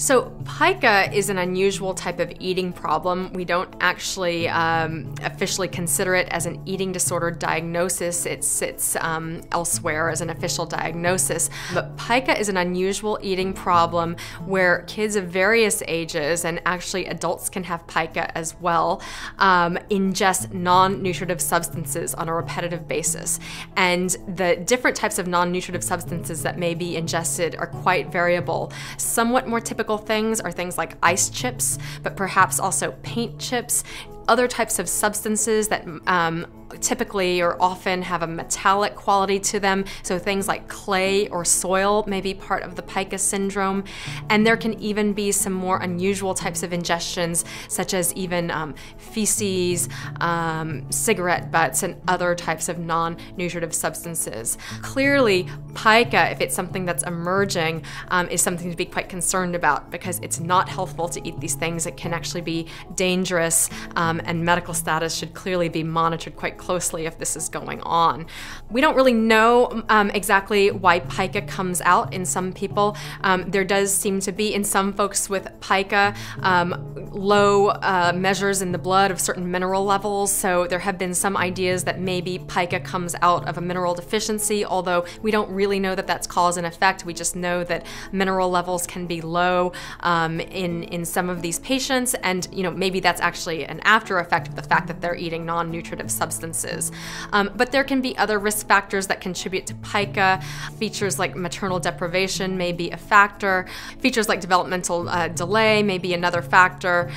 So, pica is an unusual type of eating problem. We don't actually um, officially consider it as an eating disorder diagnosis, it sits um, elsewhere as an official diagnosis. But pica is an unusual eating problem where kids of various ages, and actually adults can have pica as well, um, ingest non nutritive substances on a repetitive basis. And the different types of non nutritive substances that may be ingested are quite variable. Somewhat more typical typical things are things like ice chips, but perhaps also paint chips, other types of substances that um, typically or often have a metallic quality to them. So things like clay or soil may be part of the pica syndrome. And there can even be some more unusual types of ingestions, such as even um, feces, um, cigarette butts, and other types of non nutritive substances. Clearly, pica, if it's something that's emerging, um, is something to be quite concerned about because it's not healthful to eat these things. It can actually be dangerous, um, and medical status should clearly be monitored quite closely if this is going on. We don't really know um, exactly why pica comes out in some people. Um, there does seem to be in some folks with pica um, low uh, measures in the blood of certain mineral levels, so there have been some ideas that maybe pica comes out of a mineral deficiency, although we don't really know that that's cause and effect. We just know that mineral levels can be low um, in, in some of these patients, and you know maybe that's actually an after effect of the fact that they're eating non-nutritive substances. Um, but there can be other risk factors that contribute to pica. Features like maternal deprivation may be a factor. Features like developmental uh, delay may be another factor or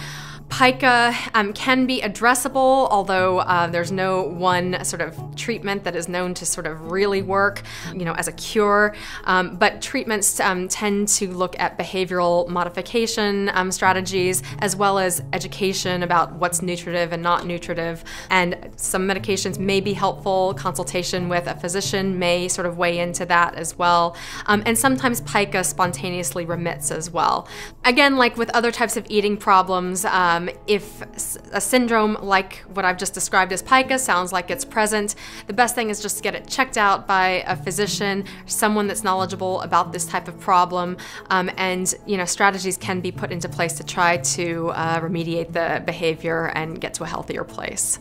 Pica um, can be addressable, although uh, there's no one sort of treatment that is known to sort of really work, you know, as a cure. Um, but treatments um, tend to look at behavioral modification um, strategies as well as education about what's nutritive and not nutritive. And some medications may be helpful. Consultation with a physician may sort of weigh into that as well. Um, and sometimes pica spontaneously remits as well. Again, like with other types of eating problems, um, if a syndrome like what I've just described as pica sounds like it's present, the best thing is just to get it checked out by a physician, someone that's knowledgeable about this type of problem, um, and you know strategies can be put into place to try to uh, remediate the behavior and get to a healthier place.